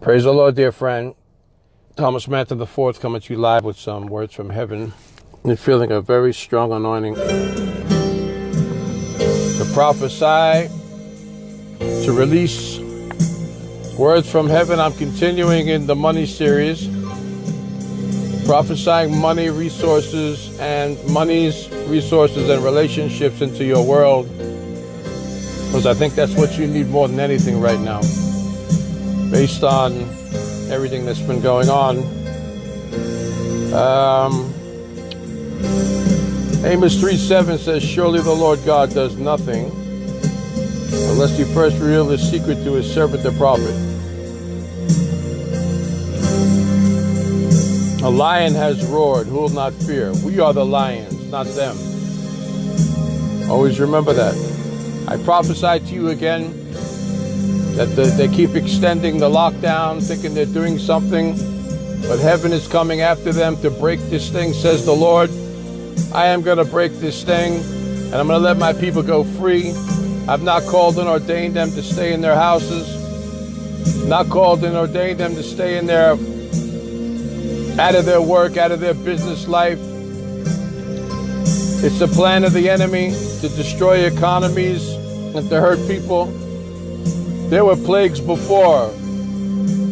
Praise the Lord, dear friend. Thomas Manton IV coming to you live with some words from heaven. And feeling a very strong anointing to prophesy, to release words from heaven. I'm continuing in the money series, prophesying money, resources, and money's resources and relationships into your world. Because I think that's what you need more than anything right now based on everything that's been going on. Um, Amos 3 7 says, Surely the Lord God does nothing unless he first reveals his secret to his servant the prophet. A lion has roared, who will not fear? We are the lions, not them. Always remember that. I prophesy to you again that the, they keep extending the lockdown, thinking they're doing something, but heaven is coming after them to break this thing, says the Lord. I am going to break this thing, and I'm going to let my people go free. I've not called and ordained them to stay in their houses, not called and ordained them to stay in their out of their work, out of their business life. It's the plan of the enemy to destroy economies and to hurt people. There were plagues before,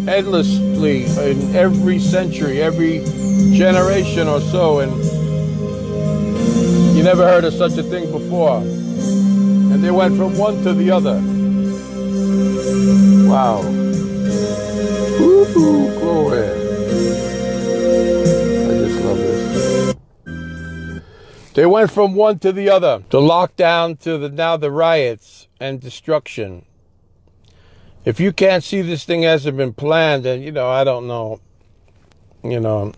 endlessly in every century, every generation or so, and you never heard of such a thing before. And they went from one to the other. Wow. Ooh, glory. I just love this. They went from one to the other, the lockdown to the now the riots and destruction if you can't see this thing hasn't been planned, then you know I don't know. You know,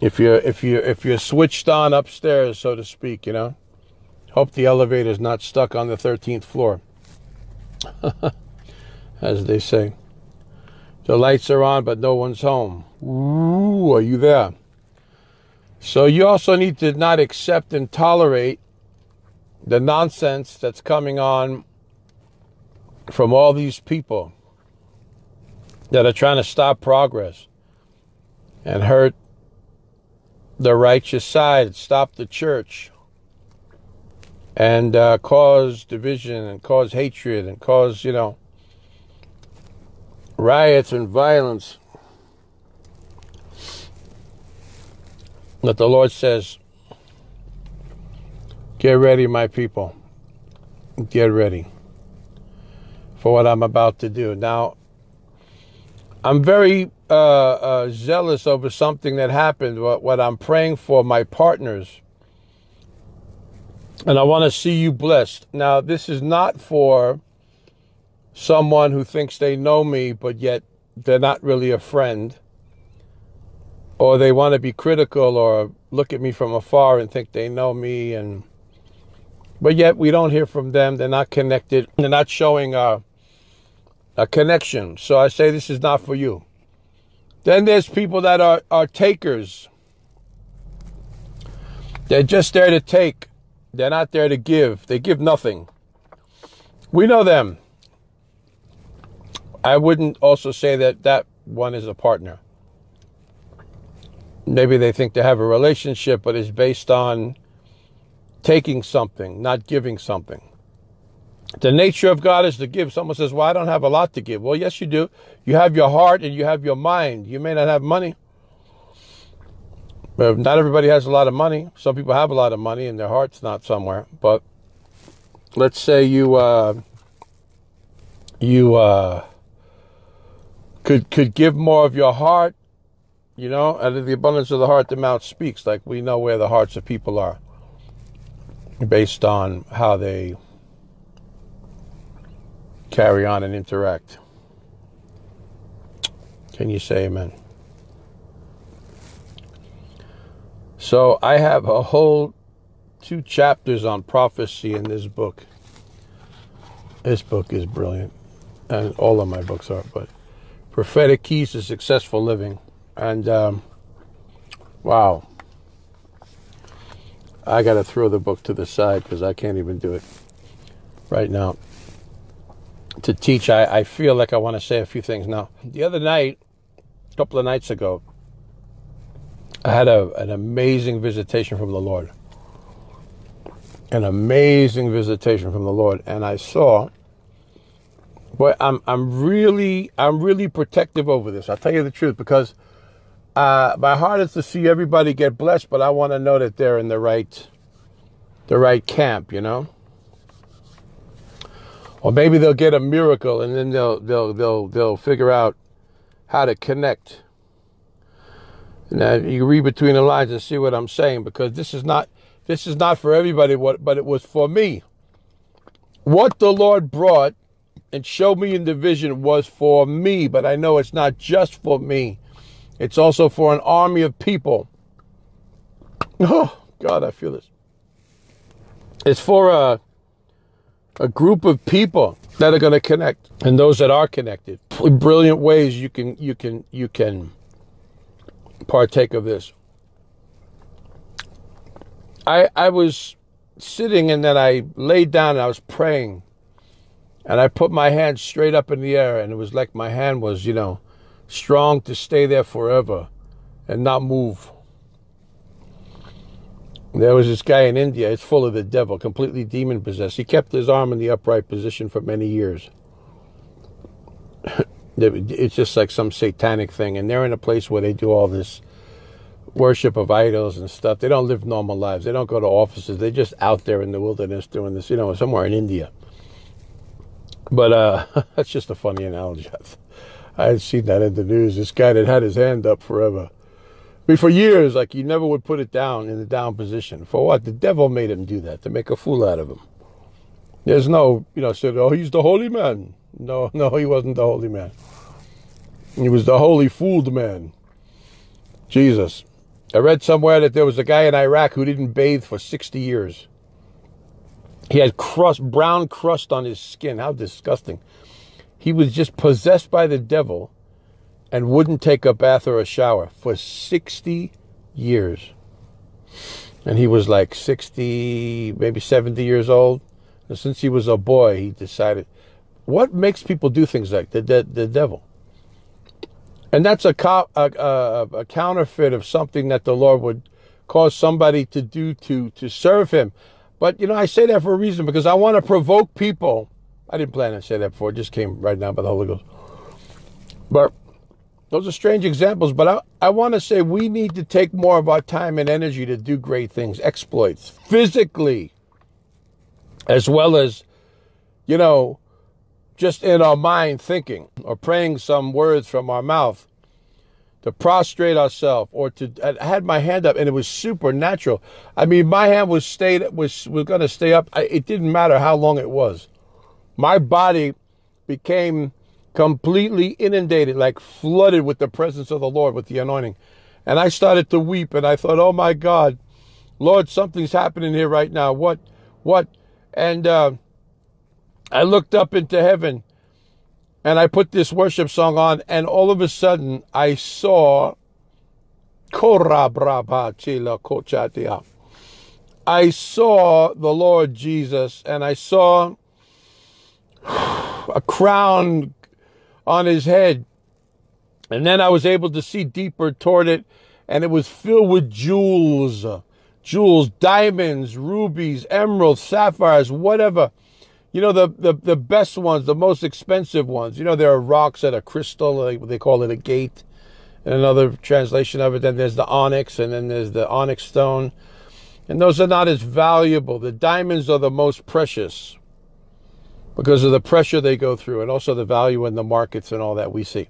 if you're if you if you're switched on upstairs, so to speak, you know, hope the elevator's not stuck on the 13th floor, as they say. The lights are on, but no one's home. Ooh, are you there? So you also need to not accept and tolerate the nonsense that's coming on from all these people that are trying to stop progress and hurt the righteous side, stop the church, and uh, cause division and cause hatred and cause, you know, riots and violence. That the Lord says, Get ready, my people. Get ready for what I'm about to do. Now, I'm very uh, uh, zealous over something that happened, what, what I'm praying for my partners. And I want to see you blessed. Now, this is not for someone who thinks they know me, but yet they're not really a friend. Or they want to be critical or look at me from afar and think they know me and but yet we don't hear from them. They're not connected. They're not showing uh, a connection. So I say this is not for you. Then there's people that are, are takers. They're just there to take. They're not there to give. They give nothing. We know them. I wouldn't also say that that one is a partner. Maybe they think they have a relationship, but it's based on taking something, not giving something. The nature of God is to give. Someone says, Well, I don't have a lot to give. Well, yes, you do. You have your heart and you have your mind. You may not have money. But not everybody has a lot of money. Some people have a lot of money and their heart's not somewhere. But let's say you uh, you uh, could could give more of your heart, you know, out of the abundance of the heart, the mouth speaks. Like we know where the hearts of people are based on how they carry on and interact. Can you say amen? So I have a whole two chapters on prophecy in this book. This book is brilliant, and all of my books are, but Prophetic Keys to Successful Living. And um, wow, I got to throw the book to the side because I can't even do it right now. To teach, I, I feel like I want to say a few things now. The other night, a couple of nights ago, I had a, an amazing visitation from the Lord. An amazing visitation from the Lord. And I saw, boy, I'm, I'm really, I'm really protective over this. I'll tell you the truth because uh, my heart is to see everybody get blessed, but I want to know that they're in the right, the right camp, you know? Or maybe they'll get a miracle and then they'll, they'll, they'll, they'll figure out how to connect now you read between the lines and see what I'm saying because this is not this is not for everybody what but it was for me. What the Lord brought and showed me in the vision was for me, but I know it's not just for me. It's also for an army of people. Oh God, I feel this. It's for a a group of people that are going to connect and those that are connected. Brilliant ways you can you can you can partake of this. I I was sitting and then I laid down and I was praying. And I put my hand straight up in the air and it was like my hand was, you know, strong to stay there forever and not move. There was this guy in India, it's full of the devil, completely demon possessed. He kept his arm in the upright position for many years. It's just like some satanic thing. And they're in a place where they do all this worship of idols and stuff. They don't live normal lives. They don't go to offices. They're just out there in the wilderness doing this, you know, somewhere in India. But uh, that's just a funny analogy. I had seen that in the news. This guy that had his hand up forever. Mean, for years, like, you never would put it down in the down position. For what? The devil made him do that, to make a fool out of him. There's no, you know, said, oh, he's the holy man. No, no, he wasn't the holy man. He was the holy fooled man. Jesus. I read somewhere that there was a guy in Iraq who didn't bathe for 60 years. He had crust, brown crust on his skin. How disgusting. He was just possessed by the devil and wouldn't take a bath or a shower for 60 years. And he was like 60, maybe 70 years old. And since he was a boy, he decided, what makes people do things like the, the, the devil? And that's a, co- a, a, a counterfeit of something that the Lord would cause somebody to do to, to serve him. But, you know, I say that for a reason because I want to provoke people. I didn't plan to say that before. It just came right now by the Holy Ghost. But those are strange examples. But I, I want to say we need to take more of our time and energy to do great things, exploits, physically, as well as, you know, just in our mind thinking or praying some words from our mouth to prostrate ourselves or to I had my hand up and it was supernatural. I mean, my hand was stayed was was going to stay up. It didn't matter how long it was. My body became completely inundated, like flooded with the presence of the Lord, with the anointing. And I started to weep and I thought, "Oh my God, Lord, something's happening here right now. What what?" And uh, I looked up into heaven and I put this worship song on, and all of a sudden I saw I saw the Lord Jesus and I saw a crown on his head. And then I was able to see deeper toward it, and it was filled with jewels, uh, jewels, diamonds, rubies, emeralds, sapphires, whatever you know the, the the best ones, the most expensive ones. You know there are rocks that are crystal, like they call it agate. And another translation of it, then there's the onyx, and then there's the onyx stone, and those are not as valuable. The diamonds are the most precious because of the pressure they go through, and also the value in the markets and all that we see.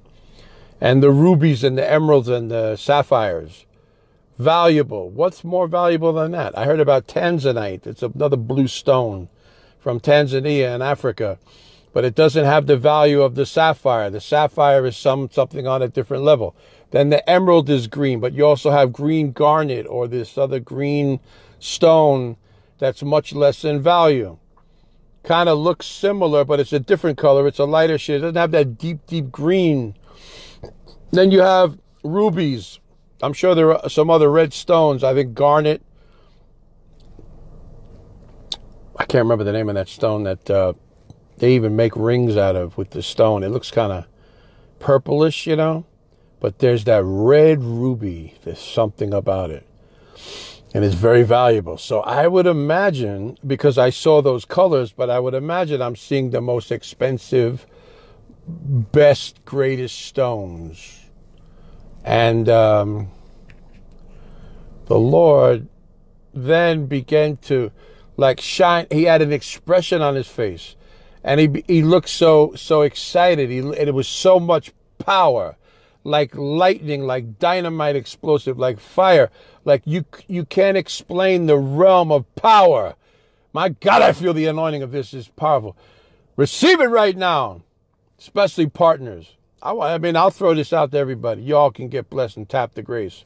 And the rubies and the emeralds and the sapphires, valuable. What's more valuable than that? I heard about tanzanite. It's another blue stone from Tanzania and Africa, but it doesn't have the value of the sapphire. The sapphire is some something on a different level. Then the emerald is green, but you also have green garnet or this other green stone that's much less in value. Kind of looks similar, but it's a different color. It's a lighter shade. It doesn't have that deep, deep green. Then you have rubies. I'm sure there are some other red stones. I think garnet I can't remember the name of that stone that uh, they even make rings out of with the stone. It looks kind of purplish, you know, but there's that red ruby. There's something about it. And it's very valuable. So I would imagine, because I saw those colors, but I would imagine I'm seeing the most expensive, best, greatest stones. And um, the Lord then began to like shine. He had an expression on his face and he he looked so so excited. He and it was so much power, like lightning, like dynamite, explosive, like fire. Like you you can't explain the realm of power. My God, I feel the anointing of this is powerful. Receive it right now, especially partners. I, I mean, I'll throw this out to everybody. Y'all can get blessed and tap the grace.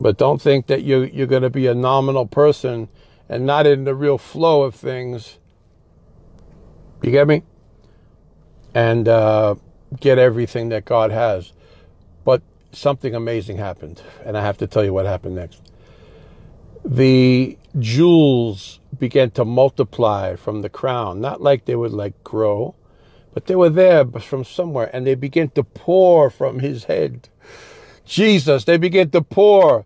But don't think that you you're going to be a nominal person and not in the real flow of things you get me? And uh, get everything that God has. But something amazing happened, and I have to tell you what happened next. The jewels began to multiply from the crown, not like they would like grow, but they were there from somewhere, and they began to pour from his head. Jesus, they began to pour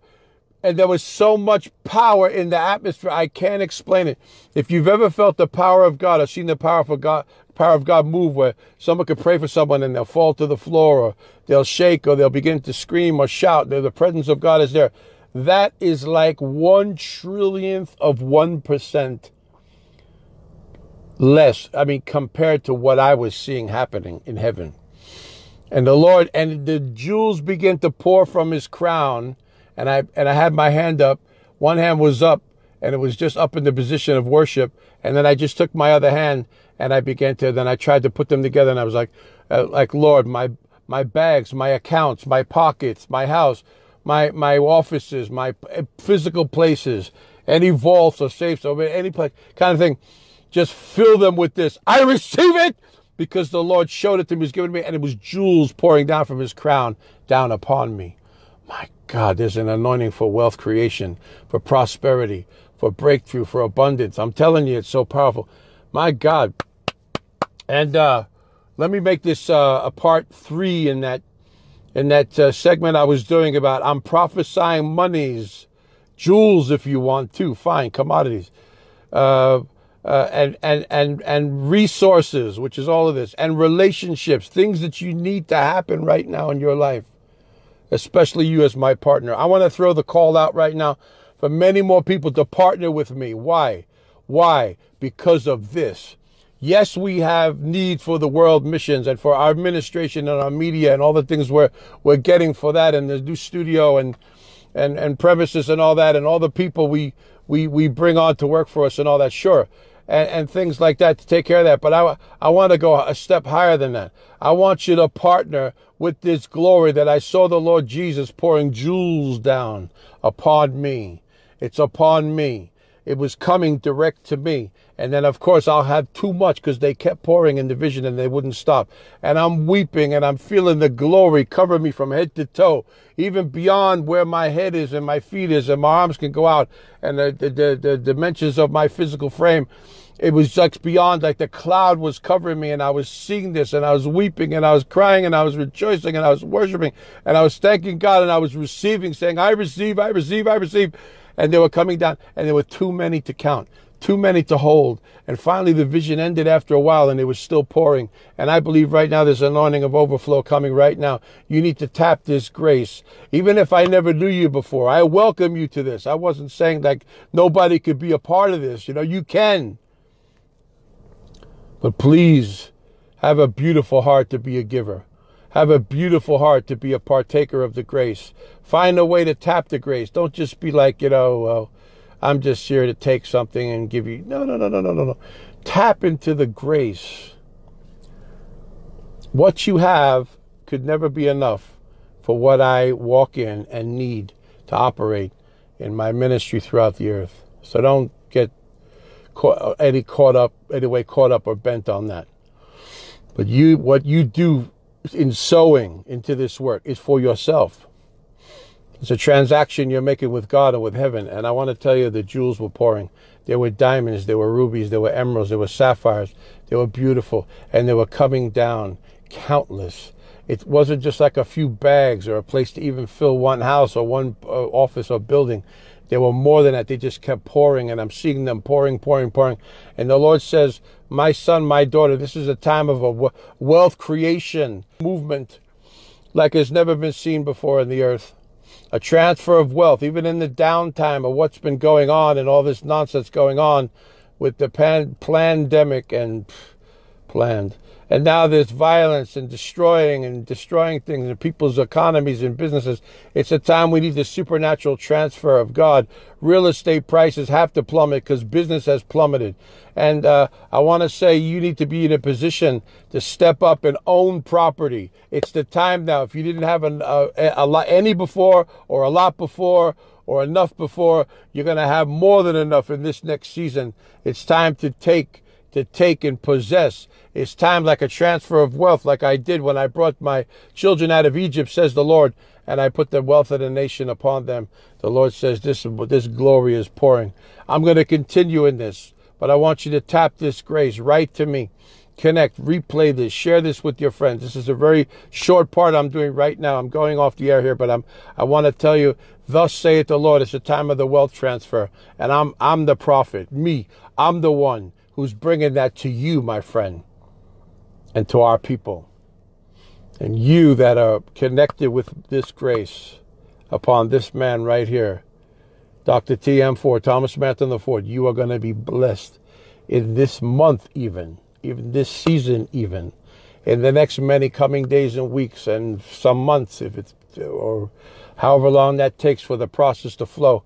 and there was so much power in the atmosphere. I can't explain it. If you've ever felt the power of God or seen the power of God, power of God move where someone could pray for someone and they'll fall to the floor or they'll shake or they'll begin to scream or shout. The presence of God is there. That is like one trillionth of one percent less. I mean, compared to what I was seeing happening in heaven. And the Lord, and the jewels begin to pour from his crown and I and I had my hand up. One hand was up, and it was just up in the position of worship. And then I just took my other hand and I began to. Then I tried to put them together, and I was like, uh, like Lord, my my bags, my accounts, my pockets, my house, my my offices, my physical places, any vaults or safes or any place, kind of thing. Just fill them with this. I receive it because the Lord showed it to me, He's given me, and it was jewels pouring down from His crown down upon me. My God, there's an anointing for wealth creation, for prosperity, for breakthrough, for abundance. I'm telling you, it's so powerful. My God. And uh, let me make this uh, a part three in that in that uh, segment I was doing about I'm prophesying monies, jewels, if you want to, fine, commodities, uh, uh, and and and and resources, which is all of this, and relationships, things that you need to happen right now in your life especially you as my partner. I want to throw the call out right now for many more people to partner with me. Why? Why? Because of this. Yes, we have need for the world missions and for our administration and our media and all the things we're we're getting for that and the new studio and and and premises and all that and all the people we we we bring on to work for us and all that. Sure and, and things like that to take care of that. But I, I want to go a step higher than that. I want you to partner with this glory that I saw the Lord Jesus pouring jewels down upon me. It's upon me. It was coming direct to me. And then, of course, I'll have too much because they kept pouring in the vision and they wouldn't stop. And I'm weeping and I'm feeling the glory cover me from head to toe, even beyond where my head is and my feet is and my arms can go out and the, the, the, the dimensions of my physical frame. It was like beyond like the cloud was covering me and I was seeing this and I was weeping and I was crying and I was rejoicing and I was worshiping and I was thanking God and I was receiving saying I receive I receive I receive. And they were coming down and there were too many to count too many to hold. And finally the vision ended after a while and it was still pouring. And I believe right now there's an anointing of overflow coming right now. You need to tap this grace. Even if I never knew you before I welcome you to this. I wasn't saying like nobody could be a part of this. You know you can. But please have a beautiful heart to be a giver. Have a beautiful heart to be a partaker of the grace. Find a way to tap the grace. Don't just be like, you know, well, I'm just here to take something and give you. No, no, no, no, no, no, no. Tap into the grace. What you have could never be enough for what I walk in and need to operate in my ministry throughout the earth. So don't get caught, any caught up, anyway caught up or bent on that. But you, what you do in sowing into this work is for yourself. It's a transaction you're making with God and with heaven. And I want to tell you the jewels were pouring. There were diamonds, there were rubies, there were emeralds, there were sapphires, They were beautiful and they were coming down, countless. It wasn't just like a few bags or a place to even fill one house or one uh, office or building. There were more than that. They just kept pouring, and I'm seeing them pouring, pouring, pouring. And the Lord says, My son, my daughter, this is a time of a wealth creation movement like has never been seen before in the earth. A transfer of wealth, even in the downtime of what's been going on and all this nonsense going on with the pan- pandemic and pff, planned and now there's violence and destroying and destroying things in people's economies and businesses. It's a time we need the supernatural transfer of God. Real estate prices have to plummet because business has plummeted. And uh, I want to say you need to be in a position to step up and own property. It's the time now. If you didn't have an, uh, a lot, any before or a lot before or enough before, you're going to have more than enough in this next season. It's time to take to take and possess. It's time like a transfer of wealth, like I did when I brought my children out of Egypt, says the Lord, and I put the wealth of the nation upon them. The Lord says, This, this glory is pouring. I'm going to continue in this, but I want you to tap this grace right to me. Connect, replay this, share this with your friends. This is a very short part I'm doing right now. I'm going off the air here, but I'm I want to tell you, thus saith the Lord, it's a time of the wealth transfer. And I'm I'm the prophet. Me. I'm the one who's bringing that to you, my friend, and to our people. And you that are connected with this grace upon this man right here, Dr. T.M. Four, Thomas Manton the Fourth, you are going to be blessed in this month, even, even this season, even, in the next many coming days and weeks and some months, if it's, or however long that takes for the process to flow.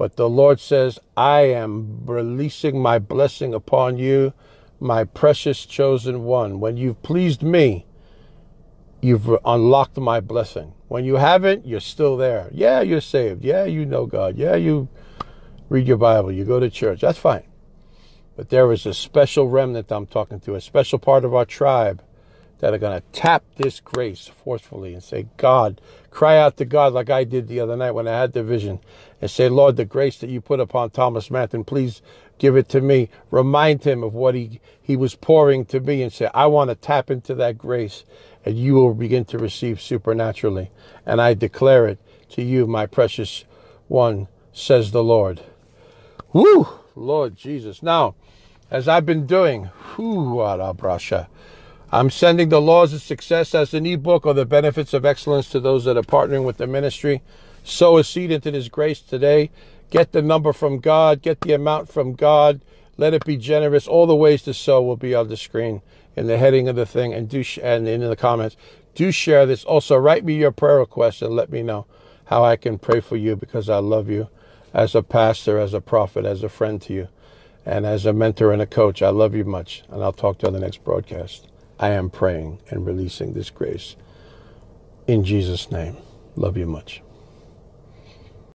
But the Lord says, I am releasing my blessing upon you, my precious chosen one. When you've pleased me, you've unlocked my blessing. When you haven't, you're still there. Yeah, you're saved. Yeah, you know God. Yeah, you read your Bible. You go to church. That's fine. But there is a special remnant I'm talking to, a special part of our tribe that are going to tap this grace forcefully and say, God, cry out to God like I did the other night when I had the vision and say, Lord, the grace that you put upon Thomas Manton, please give it to me. Remind him of what he, he was pouring to me and say, I want to tap into that grace and you will begin to receive supernaturally. And I declare it to you, my precious one, says the Lord. Woo! Lord Jesus. Now, as I've been doing, whoo, brasha. I'm sending the laws of success as an ebook or the benefits of excellence to those that are partnering with the ministry. Sow a seed into this grace today. Get the number from God. Get the amount from God. Let it be generous. All the ways to sow will be on the screen in the heading of the thing and do sh- and in the comments. Do share this. Also, write me your prayer request and let me know how I can pray for you because I love you as a pastor, as a prophet, as a friend to you, and as a mentor and a coach. I love you much, and I'll talk to you on the next broadcast. I am praying and releasing this grace. In Jesus' name, love you much.